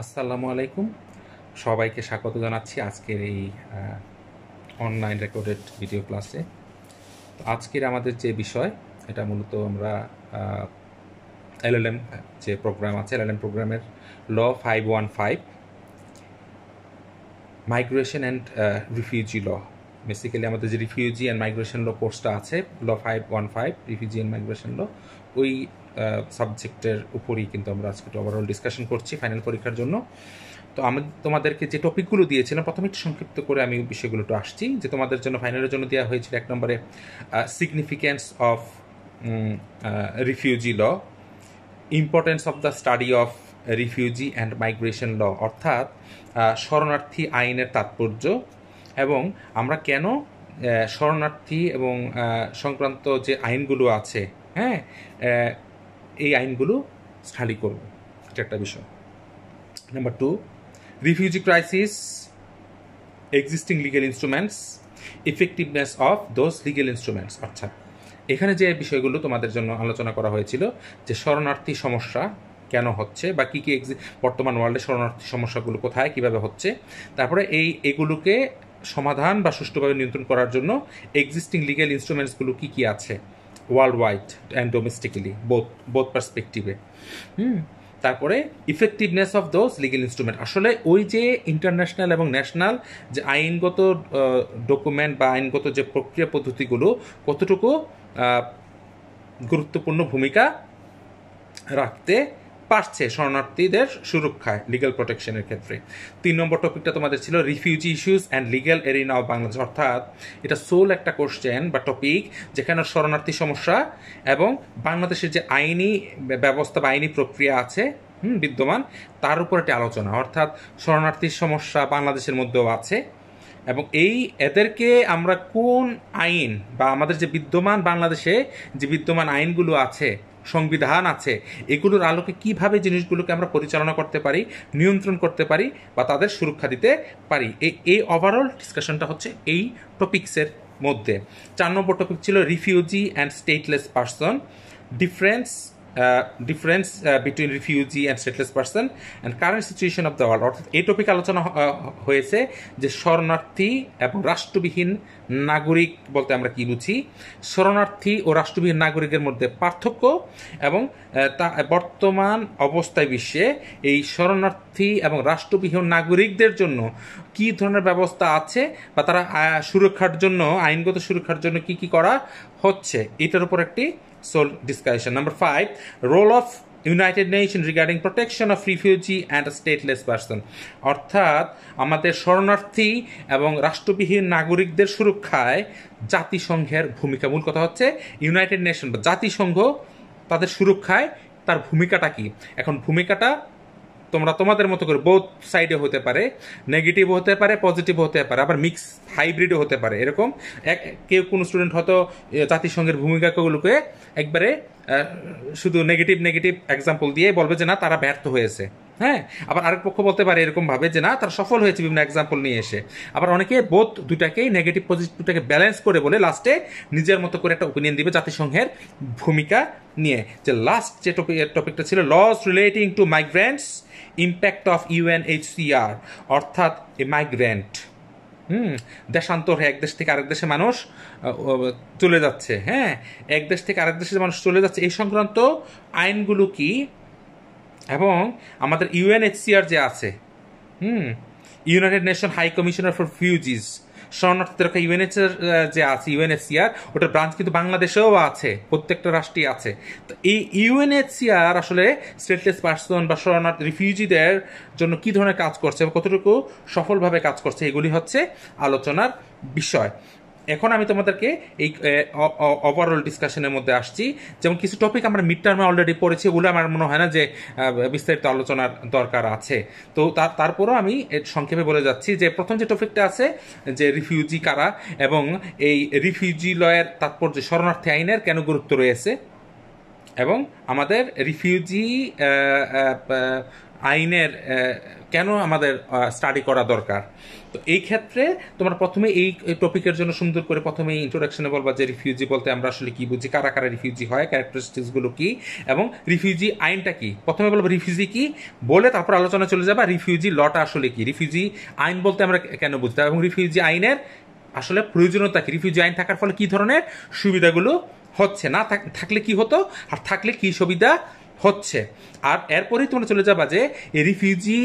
আসসালামু আলাইকুম। সবাইকে স্বাগত জানাচ্ছি আজকের এই অনলাইন রেকর্ডেড ভিডিও ক্লাসে তো আজকের আমাদের যে বিষয়, এটা মূলত আমরা এলএলএম যে প্রোগ্রাম আছে এলএলএম প্রোগ্রামের law five one five migration and refugee law basically আমাদের যে রিফিউজি অ্যান্ড মাইগ্রেশন ল কোর্সটা আছে law five one five refugee and migration law ওই সাবজেক্টের উপরই কিন্তু আমরা আজকে ওভারঅল ডিসকাশন করছি ফাইনাল পরীক্ষার জন্য। তো আমি তোমাদেরকে যে টপিকগুলো দিয়েছিলাম, প্রথমে একটু সংক্ষিপ্ত করে আমি বিষয়গুলো একটু আসছি, যে তোমাদের জন্য ফাইনালের জন্য দেওয়া হয়েছিল এক নম্বরে significance of refugee law importance of the study of refugee and migration law অর্থাৎ শরণার্থী আইনের তাৎপর্য এবং আমরা কেন শরণার্থী এবং সংক্রান্ত যে আইনগুলো আছে হ্যাঁ এই আইনগুলো স্টাডি করব। এটা একটা বিষয়। Number two refugee crisis existing legal instruments effectiveness of those legal instruments অর্থাৎ এখানে যে বিষয়গুলো তোমাদের জন্য আলোচনা করা হয়েছিল, যে শরণার্থী সমস্যা কেন হচ্ছে বা কী কী বর্তমান ওয়ার্ল্ডে শরণার্থী সমস্যাগুলো কোথায়, কীভাবে হচ্ছে, তারপরে এই, এগুলোকে সমাধান বা সুষ্ঠুভাবে নিয়ন্ত্রণ করার জন্য এক্সিস্টিং লিগেল ইনস্ট্রুমেন্টসগুলো কী কী আছে? World wide and domestically both both পার্সপেক্টিভে hmm, তারপরে effectiveness of those legal instrument আসলে ওই যে ইন্টারন্যাশনাল এবং ন্যাশনাল যে আইনগত ডকুমেন্ট বা আইনগত যে প্রক্রিয়া পদ্ধতিগুলো কতটুকু গুরুত্বপূর্ণ ভূমিকা রাখতে পারছে শরণার্থীদের সুরক্ষায় লিগাল প্রোটেকশনের ক্ষেত্রে। তিন নম্বর টপিকটা তোমাদের ছিল refugee issues and legal arena of Bangladesh অর্থাৎ এটা সোল একটা কোশ্চেন বা টপিক যেখানে শরণার্থী সমস্যা এবং বাংলাদেশের যে আইনি ব্যবস্থা বা আইনি প্রক্রিয়া আছে বিদ্যমান, তার উপর একটি আলোচনা। অর্থাৎ শরণার্থীর সমস্যা বাংলাদেশের মধ্যেও আছে এবং এই এদেরকে আমরা কোন আইন বা আমাদের যে বিদ্যমান বাংলাদেশে যে বিদ্যমান আইনগুলো আছে সংবিধান আছে, এগুলোর আলোকে কীভাবে জিনিসগুলোকে আমরা পরিচালনা করতে পারি, নিয়ন্ত্রণ করতে পারি বা তাদের সুরক্ষা দিতে পারি? এই ওভারঅল ডিসকাশনটা হচ্ছে এই টপিক্সের মধ্যে। চার নম্বর টপিক ছিল refugee and stateless person difference difference between refugee and stateless person and current situation of the world অর্থাৎ এই টপিক আলোচনা হয়েছে যে শরণার্থী এবং রাষ্ট্রবিহীন নাগরিক বলতে আমরা কি বুঝি? শরণার্থী ও রাষ্ট্রবিহীন নাগরিকের মধ্যে পার্থক্য এবং তা, বর্তমান অবস্থায় বিশ্বে এই শরণার্থী এবং রাষ্ট্রবিহীন নাগরিকদের জন্য কি ধরনের ব্যবস্থা আছে বা তারা সুরক্ষার জন্য, আইনগত সুরক্ষার জন্য কি কি করা হচ্ছে, এটার উপর একটি সোল discussion. Number five role of United Nation regarding protection of refugee and stateless person অর্থাৎ, আমাদের শরণার্থী এবং রাষ্ট্রবিহীন নাগরিকদের সুরক্ষায় জাতিসংঘের ভূমিকা। মূল কথা হচ্ছে ইউনাইটেড নেশন বা জাতিসংঘ তাদের সুরক্ষায় তার ভূমিকাটা কি? এখন ভূমিকাটা তোমরা তোমাদের মতো করে বোথ সাইডে হতে পারে নেগেটিভ হতে পারে পজিটিভ হতে পারে, আবার মিক্স হাইব্রিডও হতে পারে, এরকম। এক কেউ কোনো স্টুডেন্ট হয়তো জাতিসংঘের ভূমিকাগুলোকে একবারে শুধু নেগেটিভ নেগেটিভ এক্সাম্পল দিয়ে বলবে যে না, তারা ব্যর্থ হয়েছে। হ্যাঁ? আবার আরেক পক্ষ বলতে পারে এরকম ভাবে যে না, তারা সফল হয়েছে বিভিন্ন এক্সাম্পল নিয়ে এসে। আবার অনেকে বোধ দুটাকেই নেগেটিভ পজিটিভ দুটাকে ব্যালেন্স করে বলে লাস্টে নিজের মতো করে একটা ওপিনিয়ন দিবে জাতিসংঘের ভূমিকা নিয়ে। যে লাস্ট যে টপিক টপিকটা ছিল laws relating to migrants impact of UNHCR অর্থাৎ এ মাইগ্রেন্ট হুম, দেশান্তর এক দেশ থেকে আরেক দেশে মানুষ চলে যাচ্ছে হ্যাঁ? এক দেশ থেকে আরেক দেশে মানুষ চলে যাচ্ছে, এই সংক্রান্ত আইনগুলো কি? এবং আমাদের ইউএনএইচসিআর যে আছে, হুম, United Nation High Commissioner for refugees শরণার্থীদের ইউএনএচএর যে আছে ইউএনএসসিআর ওটার ব্রাঞ্চ কিন্তু বাংলাদেশেও আছে, প্রত্যেকটা রাষ্ট্রেই আছে। তো এই ইউএনএচসিআর আসলে স্টেটলেস পার্সন বা শরণার্থী রিফিউজিদের জন্য কি ধরনের কাজ করছে এবং কতটুকু সফলভাবে কাজ করছে, এগুলি হচ্ছে আলোচনার বিষয়। এখন আমি তোমাদেরকে এই ওভারঅল ডিসকাশনের মধ্যে আসছি। যেমন কিছু টপিক আমরা মিড টার্মে অলরেডি পড়েছি ওগুলো আমার মনে হয় না যে বিস্তারিত আলোচনার দরকার আছে। তো তারপরও আমি সংক্ষেপে বলে যাচ্ছি যে, প্রথম যে টপিকটা আছে, যে রিফিউজি কারা এবং এই রিফিউজি লয়ের তাৎপর্য, শরণার্থী আইনের কেন গুরুত্ব রয়েছে এবং আমাদের রিফিউজি আইনের কেন আমাদের স্টাডি করা দরকার? তো এই ক্ষেত্রে তোমরা প্রথমে এই টপিকের জন্য সুন্দর করে প্রথমে ইন্ট্রোডাকশনে বলবা যে রিফিউজি বলতে আমরা আসলে কি বুঝি, কারা কারা রিফিউজি হয় ক্যারেক্টারিস্টিক্সগুলো কি, এবং রিফিউজি আইনটা কি? প্রথমে বলব রিফিউজি কি? বলে তারপর আলোচনা চলে যাবা রিফিউজি লটা আসলে কি? রিফিউজি আইন বলতে আমরা কেন বুঝতে এবং রিফিউজি আইনের আসলে প্রয়োজনীয়তা কি? রিফিউজি আইন থাকার ফলে কি ধরনের সুবিধাগুলো হচ্ছে? না থাক- থাকলে কি হতো? আর থাকলে কি সুবিধা হচ্ছে। আর এরপরেই তোমরা চলে যাবা যে রিফিউজি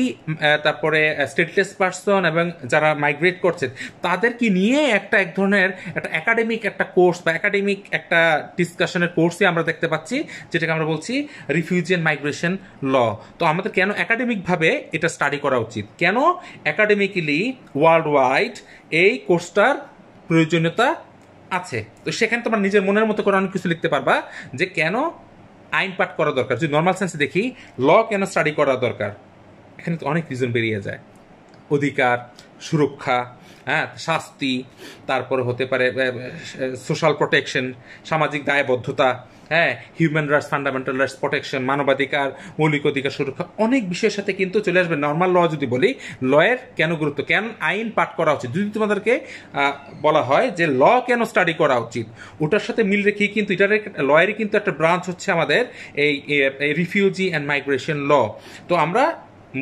তারপরে স্টেটলেস পার্সন এবং যারা মাইগ্রেট করছে, তাদেরকে নিয়ে একটা এক ধরনের একটা একাডেমিক একটা কোর্স বা একাডেমিক একটা ডিসকাশনের কোর্সই আমরা দেখতে পাচ্ছি, যেটাকে আমরা বলছি রিফিউজি অ্যান্ড মাইগ্রেশন ল তো আমাদের কেন একাডেমিকভাবে এটা স্টাডি করা উচিত? কেন একাডেমিক্যালি ওয়ার্ল্ড ওয়াইড এই কোর্সটার প্রয়োজনীয়তা আছে? তো সেখানে তোমার নিজের মনের মতো করে অনেক কিছু লিখতে পারবা যে কেন আইন পাঠ করা দরকার। যদি নর্মাল সেন্সে দেখি ল কেন স্টাডি করা দরকার? এখানে তো অনেক রিজন বেরিয়ে যায়। অধিকার, সুরক্ষা হ্যাঁ শাস্তি, তারপরে হতে পারে সোশ্যাল প্রোটেকশন সামাজিক দায়বদ্ধতা হ্যাঁ human rights fundamental rights protection মানবাধিকার, মৌলিক অধিকার সুরক্ষা, অনেক বিষয়ের সাথে কিন্তু চলে আসবে। নর্মাল ল যদি বলি লয়ের কেন গুরুত্ব, কেন আইন পাঠ করা উচিত? যদি তোমাদেরকে বলা হয় যে ল কেন স্টাডি করা উচিত? ওটার সাথে মিল রেখে কিন্তু এটার লয়েরই কিন্তু একটা ব্রাঞ্চ হচ্ছে আমাদের এই রিফিউজি অ্যান্ড মাইগ্রেশন ল তো আমরা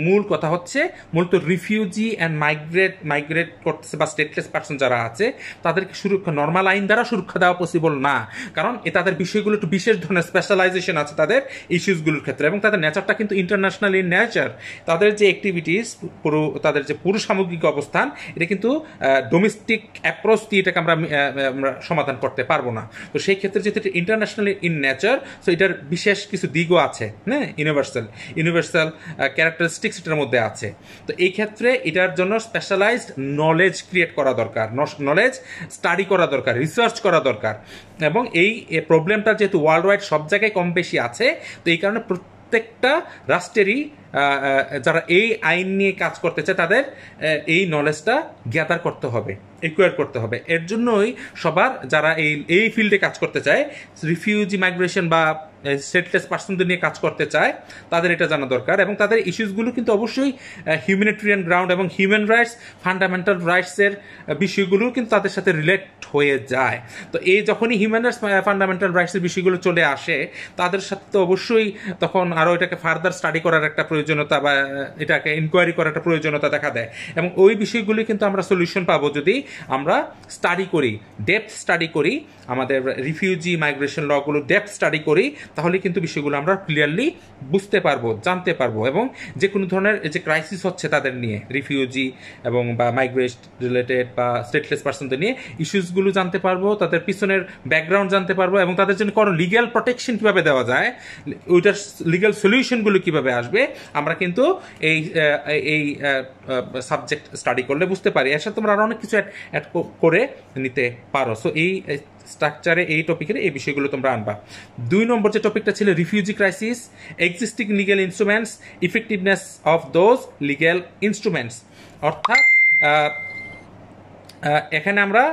মূল কথা হচ্ছে, মূলত রিফিউজি অ্যান্ড মাইগ্রেট মাইগ্রেট করতেছে বা স্টেটলেস পার্সন যারা আছে, তাদেরকে সুরক্ষা নর্মাল আইন দ্বারা সুরক্ষা দেওয়া পসিবল না। কারণ এ তাদের বিষয়গুলো একটু বিশেষ ধরনের স্পেশালাইজেশন আছে তাদের ইস্যুসগুলোর ক্ষেত্রে এবং তাদের নেচারটা কিন্তু ইন্টারন্যাশনাল ইন নেচার তাদের যে অ্যাক্টিভিটিস পুরো তাদের যে পুরো সামগ্রিক অবস্থান, এটা কিন্তু ডোমেস্টিক অ্যাপ্রোচ দিয়ে এটাকে আমরা সমাধান করতে পারব না। তো সেই ক্ষেত্রে যেহেতু এটা ইন্টারন্যাশনাল ইন নেচার সো এটার বিশেষ কিছু দিকও আছে হ্যাঁ ইউনিভার্সাল ইউনিভার্সাল ক্যারেক্টারিস্টিক্স এটার মধ্যে আছে। তো এই ক্ষেত্রে এটার জন্য স্পেশালাইজড নলেজ ক্রিয়েট করা দরকার নলেজ স্টাডি করা দরকার রিসার্চ করা দরকার। এবং এই প্রবলেমটা যেহেতু ওয়ার্ল্ড ওয়াইড সব জায়গায় কম বেশি আছে, তো এই কারণে প্রত্যেকটা রাষ্ট্রেরই যারা এই আইন নিয়ে কাজ করতে চায় তাদের এই নলেজটা গ্যাদার করতে হবে। একুয়ার করতে হবে। এর জন্যই সবার যারা এই এই ফিল্ডে কাজ করতে চায় রিফিউজি মাইগ্রেশন বা স্টেটলেস পার্সনদের নিয়ে কাজ করতে চায়, তাদের এটা জানা দরকার এবং তাদের ইস্যুসগুলো কিন্তু অবশ্যই হিউম্যানিটেরিয়ান গ্রাউন্ড এবং হিউম্যান রাইটস ফান্ডামেন্টাল রাইটসের বিষয়গুলো কিন্তু তাদের সাথে রিলেট হয়ে যায়। তো এই যখনই হিউম্যান রাইটস ফান্ডামেন্টাল রাইটসের বিষয়গুলো চলে আসে, তাদের সাথে তো অবশ্যই তখন আরও এটাকে ফার্দার স্টাডি করার একটা প্রয়োজনীয়তা বা এটাকে ইনকোয়ারি করার একটা প্রয়োজনীয়তা দেখা দেয়। এবং ওই বিষয়গুলি কিন্তু আমরা সলিউশন পাবো যদি আমরা স্টাডি করি ডেপথ স্টাডি করি, আমাদের রিফিউজি মাইগ্রেশন লগুলো ডেপথ স্টাডি করি, তাহলে কিন্তু বিষয়গুলো আমরা ক্লিয়ারলি বুঝতে পারব, জানতে পারব এবং যে কোনো ধরনের যে ক্রাইসিস হচ্ছে তাদের নিয়ে রিফিউজি এবং বা মাইগ্রেট রিলেটেড বা স্টেটলেস পার্সনদের নিয়ে ইস্যুসগুলো জানতে পারব, তাদের পিছনের ব্যাকগ্রাউন্ড জানতে পারব এবং তাদের জন্য কোনো লিগ্যাল প্রোটেকশন কীভাবে দেওয়া যায়, ওইটার লিগ্যাল সলিউশনগুলো কীভাবে আসবে, আমরা কিন্তু এই এই সাবজেক্ট স্টাডি করলে বুঝতে পারি। এর সাথে তোমরা আরও অনেক কিছু করে নিতে পারো। সো এই স্ট্রাকচারে এই টপিকের এই বিষয়গুলো তোমরা আনবা। দুই নম্বর যে টপিকটা ছিল refugee crisis existing legal instruments effectiveness of those legal instruments অর্থাৎ এখানে আমরা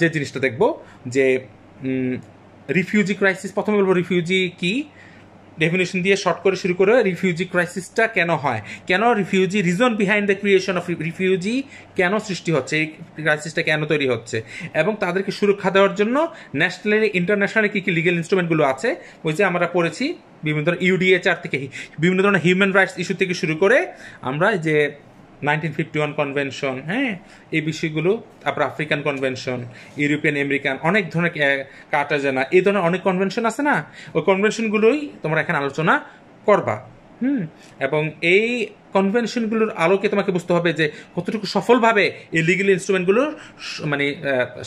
যে জিনিসটা দেখব যে রিফিউজি ক্রাইসিস প্রথমে বলব রিফিউজি কি? ডেফিনেশন দিয়ে শর্ট করে শুরু করে রিফিউজি ক্রাইসিসটা কেন হয়? কেন refugee reason behind the creation of refugee কেন সৃষ্টি হচ্ছে? এই ক্রাইসিসটা কেন তৈরি হচ্ছে? এবং তাদেরকে সুরক্ষা দেওয়ার জন্য ন্যাশনালি ইন্টারন্যাশনালি কী কী লিগেল ইনস্ট্রুমেন্টগুলো আছে? ওই যে আমরা পড়েছি বিভিন্ন ধরনের ইউডিএচআর থেকে, বিভিন্ন ধরনের হিউম্যান রাইটস ইস্যু থেকে শুরু করে আমরা যে নাইনটিন ফিফটি ওয়ান কনভেনশন হ্যাঁ এই বিষয়গুলো, তারপর আফ্রিকান কনভেনশন, ইউরোপিয়ান, আমেরিকান, অনেক ধরনের কাটাজানা এই ধরনের অনেক কনভেনশন আছে না? ওই কনভেনশনগুলোই তোমরা এখানে আলোচনা করবা, হুম? এবং এই কনভেনশনগুলোর আলোকে তোমাকে বুঝতে হবে যে কতটুকু সফলভাবে এই লিগেল ইনস্ট্রুমেন্টগুলোর মানে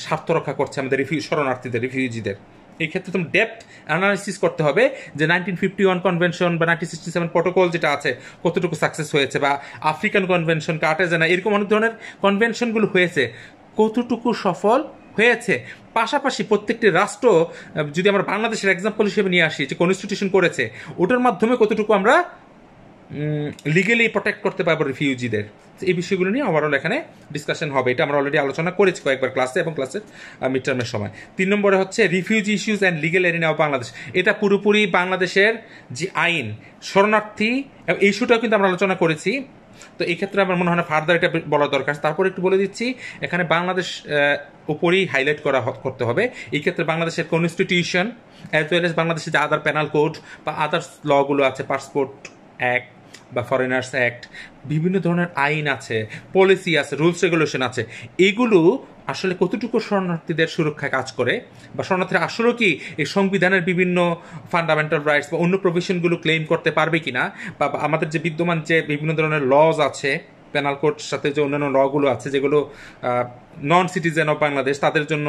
স্বার্থ রক্ষা করছে আমাদের রিফিউ শরণার্থীদের, রিফিউজিদের। এই ক্ষেত্রে তুমি ডেপথ অ্যানালিসিস করতে হবে যে নাইনটিন ফিফটি ওয়ান কনভেনশন বা নাইনটিন সিক্সটি সেভেন প্রোটোকল যেটা আছে, কতটুকু সাকসেস হয়েছে বা আফ্রিকান কনভেনশন কার্টেজেনা এরকম অনেক ধরনের কনভেনশনগুলো হয়েছে। কতটুকু সফল হয়েছে? পাশাপাশি প্রত্যেকটি রাষ্ট্র যদি আমরা বাংলাদেশের এক্সাম্পল হিসেবে নিয়ে আসি, যে কনস্টিটিউশন করেছে, ওটার মাধ্যমে কতটুকু আমরা লিগেলি প্রোটেক্ট করতে পারব রিফিউজিদের এই বিষয়গুলো নিয়ে ওভারঅল এখানে ডিসকাশন হবে। এটা আমরা অলরেডি আলোচনা করেছি কয়েকবার ক্লাসে এবং ক্লাসের মিড টার্মের সময়। তিন নম্বরে হচ্ছে refugee issues and legal arena of Bangladesh এটা পুরোপুরি বাংলাদেশের যে আইন, শরণার্থী ইস্যুটাও কিন্তু আমরা আলোচনা করেছি। তো এই ক্ষেত্রে আমার মনে হয় না ফার্দার এটা বলা দরকার। তারপর একটু বলে দিচ্ছি, এখানে বাংলাদেশ উপরেই হাইলাইট করা করতে হবে। এই ক্ষেত্রে বাংলাদেশের কনস্টিটিউশন অ্যাজ ওয়েল এস বাংলাদেশের যে আদার প্যানাল কোড বা আদার্স লগুলো আছে পাসপোর্ট অ্যাক্ট বা ফরেনার্স অ্যাক্ট বিভিন্ন ধরনের আইন আছে পলিসি আছে রুলস রেগুলেশন আছে, এগুলো আসলে কতটুকু শরণার্থীদের সুরক্ষায় কাজ করে? বা শরণার্থীরা আসলেও কি এই সংবিধানের বিভিন্ন ফান্ডামেন্টাল রাইটস বা অন্য প্রভিশনগুলো ক্লেম করতে পারবে কিনা? বা আমাদের যে বিদ্যমান যে বিভিন্ন ধরনের লজ আছে পেনাল কোড সাথে যে অন্যান্য লগুলো আছে, যেগুলো নন সিটিজেন অফ বাংলাদেশ তাদের জন্য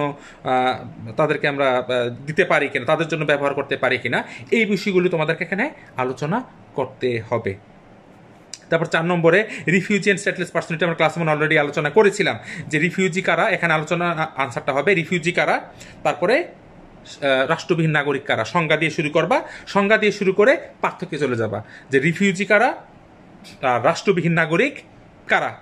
তাদেরকে আমরা দিতে পারি কিনা, তাদের জন্য ব্যবহার করতে পারি কিনা, এই বিষয়গুলো তোমাদেরকে এখানে আলোচনা করতে হবে। তারপর চার নম্বরে রিফিউজি অ্যান্ড স্টেটলেস পার্সোনালিটি আমরা ক্লাস ওয়ান অলরেডি আলোচনা করেছিলাম যে রিফিউজি কারা, এখানে আলোচনা আনসারটা হবে রিফিউজি কারা, তারপরে রাষ্ট্রবিহীন নাগরিক কারা, সংজ্ঞা দিয়ে শুরু করবা, সংজ্ঞা দিয়ে শুরু করে পার্থক্যে চলে যাবা। যে রিফিউজি কারা রাষ্ট্রবিহীন নাগরিক কারা?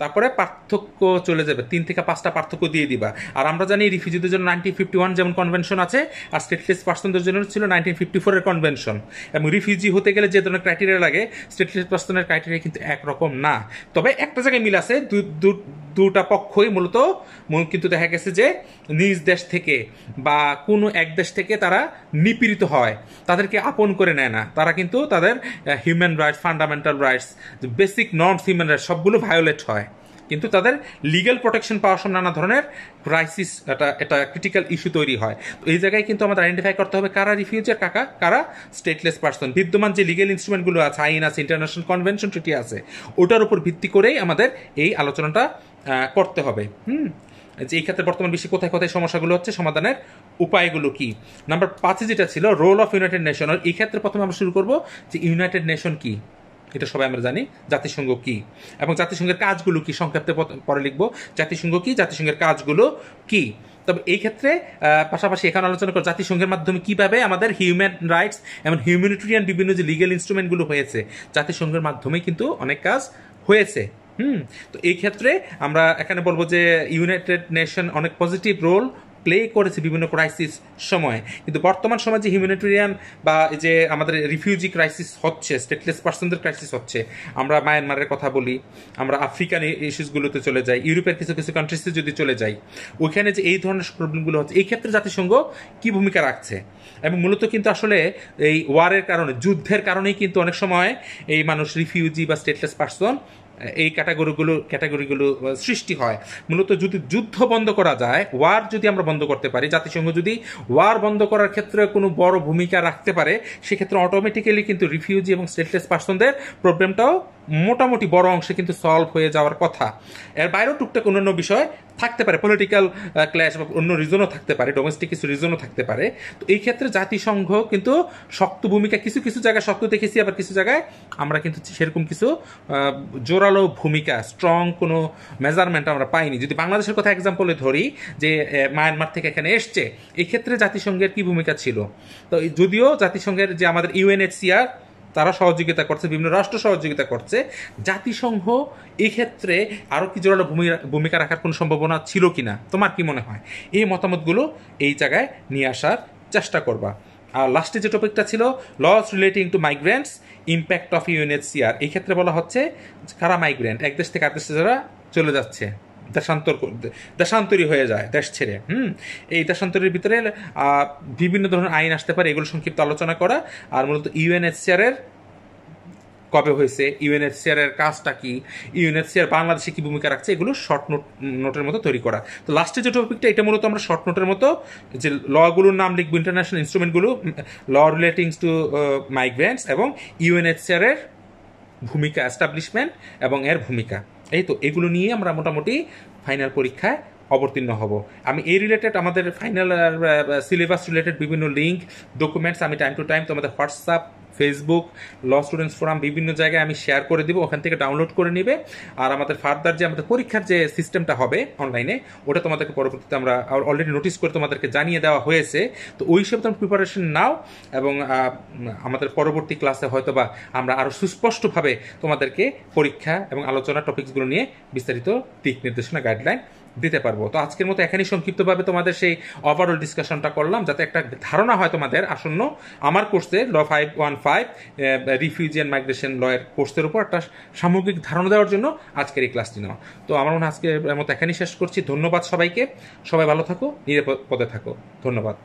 তারপরে পার্থক্য চলে যাবে। তিন থেকে পাঁচটা পার্থক্য দিয়ে দিবা। আর আমরা জানি রিফিউজিদের জন্য নাইনটিন ফিফটি ওয়ান যেমন কনভেনশন আছে, আর স্টেটলেস পার্সনদের জন্য ছিল নাইনটিন ফিফটি ফোরের কনভেনশন এবং রিফিউজি হতে গেলে যে ধরনের ক্রাইটেরিয়া লাগে স্টেটলেস পার্সনের ক্রাইটেরিয়া কিন্তু একরকম না। তবে একটা জায়গায় মিল আছে দুটা পক্ষই মূলত কিন্তু দেখা গেছে যে নিজ দেশ থেকে বা কোনো এক দেশ থেকে তারা নিপীড়িত হয়। তাদেরকে আপন করে নেয় না। তারা কিন্তু তাদের human rights fundamental rights basic norms human rights সবগুলো ভায়োলেট হয়। কিন্তু তাদের লিগ্যাল প্রোটেকশন পাওয়ার সময় নানা ধরনের ক্রাইসিস এটা এটা ক্রিটিক্যাল ইস্যু তৈরি হয়। তো এই জায়গায় কিন্তু আমাদের আইডেন্টিফাই করতে হবে কারা রিফিউজার কাকা, কারা স্টেটলেস পার্সন বিদ্যমান যে লিগেল ইনস্ট্রুমেন্টগুলো আছে, আইন আছে ইন্টারন্যাশনাল কনভেনশন ট্রিটি আছে, ওটার উপর ভিত্তি করেই আমাদের এই আলোচনাটা করতে হবে। হুম? যে এই ক্ষেত্রে বর্তমান বিশ্বে কোথায় কোথায় সমস্যাগুলো হচ্ছে, সমাধানের উপায়গুলো কি? নাম্বার পাঁচে যেটা ছিল রোল অফ ইউনাইটেড নেশন এই ক্ষেত্রে প্রথমে আমরা শুরু করব যে ইউনাইটেড নেশন কি? এটা সবাই আমরা জানি, জাতিসংঘ কি? এবং জাতিসংঘের কাজগুলো কি? সংক্ষেপে পরে লিখব, জাতিসংঘ কি, জাতিসংঘের কাজগুলো কি? তবে এই ক্ষেত্রে পাশাপাশি এখানে আলোচনা করা জাতিসংঘের মাধ্যমে কীভাবে আমাদের হিউম্যান রাইটস এবং হিউম্যানিটেরিয়ান বিভিন্ন যে লিগেল ইনস্ট্রুমেন্টগুলো হয়েছে, জাতিসংঘের মাধ্যমে কিন্তু অনেক কাজ হয়েছে। হুম, তো এই ক্ষেত্রে আমরা এখানে বলব যে ইউনাইটেড নেশন অনেক পজিটিভ রোল প্লে করেছে বিভিন্ন ক্রাইসিস সময়ে। কিন্তু বর্তমান সময় যে হিউম্যানিটেরিয়ান বা যে আমাদের রিফিউজি ক্রাইসিস হচ্ছে স্টেটলেস পার্সনদের ক্রাইসিস হচ্ছে। আমরা মায়ানমারের কথা বলি, আমরা আফ্রিকান ইস্যুসগুলোতে চলে যাই ইউরোপের কিছু কিছু কান্ট্রিসে যদি চলে যাই, ওইখানে যে এই ধরনের প্রবলেমগুলো হচ্ছে, এই ক্ষেত্রে জাতিসংঘ কি ভূমিকা রাখছে? এবং মূলত কিন্তু আসলে এই ওয়ারের কারণে, যুদ্ধের কারণেই কিন্তু অনেক সময় এই মানুষ রিফিউজি বা স্টেটলেস পার্সন এই ক্যাটাগরিগুলো ক্যাটাগরিগুলো সৃষ্টি হয়। মূলত যদি যুদ্ধ বন্ধ করা যায় ওয়ার যদি আমরা বন্ধ করতে পারি, জাতিসংঘ যদি ওয়ার বন্ধ করার ক্ষেত্রে কোনো বড় ভূমিকা রাখতে পারে, সেক্ষেত্রে অটোমেটিক্যালি কিন্তু রিফিউজি এবং স্টেটলেস পার্সনদের প্রবলেমটাও মোটামুটি বড় অংশে কিন্তু সলভ হয়ে যাওয়ার কথা। এর বাইরেও টুকটাক অন্যান্য বিষয় থাকতে পারে পলিটিক্যাল ক্ল্যাশ বা অন্য রিজনও থাকতে পারে ডোমেস্টিক কিছু রিজনও থাকতে পারে। তো এই ক্ষেত্রে জাতিসংঘ কিন্তু শক্ত ভূমিকা, কিছু কিছু জায়গায় শক্ত দেখেছি, আবার কিছু জায়গায় আমরা কিন্তু সেরকম কিছু জোরালো ভূমিকা স্ট্রং কোনো মেজারমেন্ট আমরা পাইনি। যদি বাংলাদেশের কথা এক্সাম্পলে ধরি, যে মায়ানমার থেকে এখানে এসছে, এই ক্ষেত্রে জাতিসংঘের কি ভূমিকা ছিল? তো যদিও জাতিসংঘের যে আমাদের ইউএনএইচসিআর তারা সহযোগিতা করছে, বিভিন্ন রাষ্ট্র সহযোগিতা করছে। জাতিসংঘ এই ক্ষেত্রে আরও কি জোরালো ভূমিকা রাখার কোনো সম্ভাবনা ছিল কি না তোমার কি মনে হয়? এই মতামতগুলো এই জায়গায় নিয়ে আসার চেষ্টা করবা। আর লাস্টে যে টপিকটা ছিল laws relating to migrants impact of UNHCR এই ক্ষেত্রে বলা হচ্ছে, কারা মাইগ্রেন্ট এক দেশ থেকে আর দেশে যারা চলে যাচ্ছে। দেশান্তর দেশান্তরী হয়ে যায় দেশ ছেড়ে, হুম? এই দেশান্তরের ভিতরে বিভিন্ন ধরনের আইন আসতে পারে, এগুলো সংক্ষিপ্ত আলোচনা করা। আর মূলত ইউএনএইচসিআর এর কবে হয়েছে ইউএনএইচসিআর এর কাজটা কি, ইউএনএইচসিআর বাংলাদেশে কি ভূমিকা রাখছে, এগুলো শর্ট নোট, নোটের মতো তৈরি করা। তো লাস্টে যে টপিকটা এটা মূলত আমরা শর্ট নোটের মতো যে লগুলোর নাম লিখব ইন্টারন্যাশনাল ইনস্ট্রুমেন্টগুলো ল রিলেটিংস টু মাইগ্রেন্টস এবং ইউএনএইচসিআর এর ভূমিকা এস্টাবলিশমেন্ট এবং এর ভূমিকা। এই তো এগুলো নিয়ে আমরা মোটামুটি ফাইনাল পরীক্ষায় অবতীর্ণ হব। আমি এই রিলেটেড আমাদের ফাইনাল সিলেবাস রিলেটেড বিভিন্ন লিঙ্ক ডকুমেন্টস আমি টাইম টু টাইম তোমাদের WhatsApp Facebook law students forum বিভিন্ন জায়গায় আমি শেয়ার করে দিব, ওখান থেকে ডাউনলোড করে নিবে। আর আমাদের ফার্দার যে আমাদের পরীক্ষার যে সিস্টেমটা হবে অনলাইনে ওটা তোমাদেরকে পরবর্তীতে আমরা অলরেডি নোটিস করে তোমাদেরকে জানিয়ে দেওয়া হয়েছে। তো ওই সব তোমরা প্রিপারেশন নাও এবং আমাদের পরবর্তী ক্লাসে হয়তো বা আমরা আরও সুস্পষ্টভাবে তোমাদেরকে পরীক্ষা এবং আলোচনা টপিকসগুলো নিয়ে বিস্তারিত দিক নির্দেশনা গাইডলাইন দিতে পারব। তো আজকের মতো এখানেই সংক্ষিপ্তভাবে তোমাদের সেই ওভারঅল ডিসকাশনটা করলাম, যাতে একটা ধারণা হয় তোমাদের আসন্ন আমার কোর্সে law five one five refugee and migration লয়ের কোর্সের উপর একটা সামগ্রিক ধারণা দেওয়ার জন্য আজকের এই ক্লাসটি নেওয়া। তো আমার মনে হয় আজকের মতো এখানেই শেষ করছি। ধন্যবাদ সবাইকে। সবাই ভালো থাকো, নিরাপদে থাকো। ধন্যবাদ।